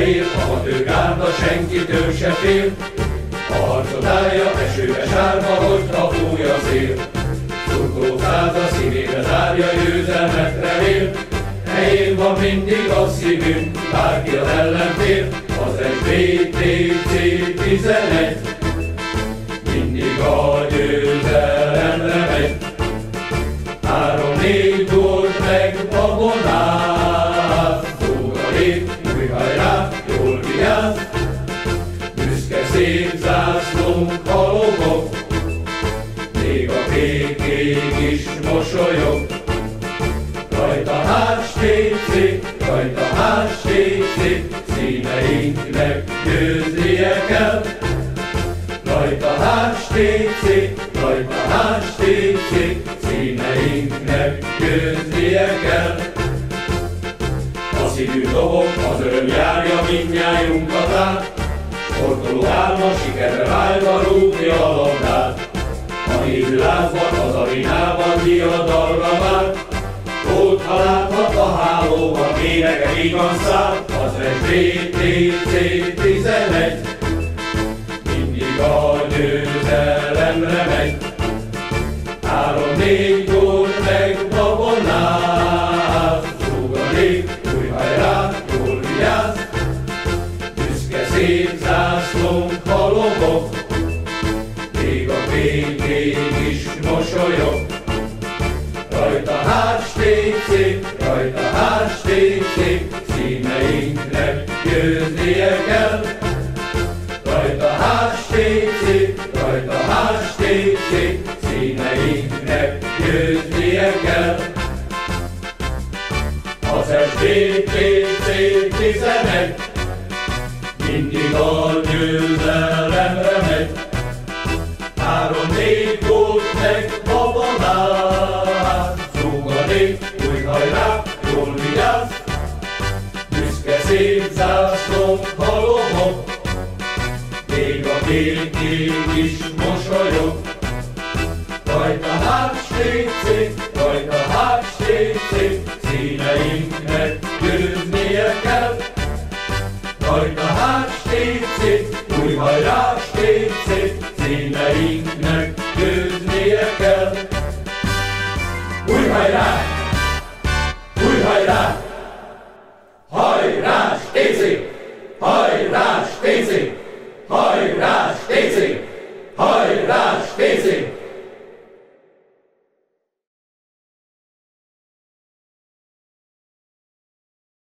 Fekete-fehér, a tőgárda senkitől se fél, a harcot állja esőbe sárba, hogyha fúj a szél. Szurkoló száza szívébe zárja, győzelmet remél, helyén van mindig a szívünk, bárki az ellenfél, az SBTC 11, mindig a mosolyog. Rajta HTC, rajta HTC, színeinknek győznie kell. Rajta HTC, rajta HTC, színeinknek győznie kell. A szívű dobog, az öröm járja mindnyájunkat át, Sportoló álma sikerre vágyva rúgja a. A hívő lázban, az arénában diadalra vár, Tót, ha láthat a hálóban, éneke vígan száll, az SBTC 11. Mindig a győzelemre megy. Három-négy gólt meg babonál, lég, új hajrá, jól vigyázz, Büszke szép Még a kék ég is mosolyog. Rajta HTC, rajta HTC, színeinknek győznie kell. Rajta HTC, rajta HTC, színeinknek győznie kell. Az SBTC 11, mindig a győzelemre megy. Három-négy gólt meg babonál, Zúg a nép, új hajrá, jól vigyázz, Büszke szép zászlónk halomok, Még a ég is mosolyog. Rajta HTC, rajta HTC, Színeinknek hayra! Uy hayra!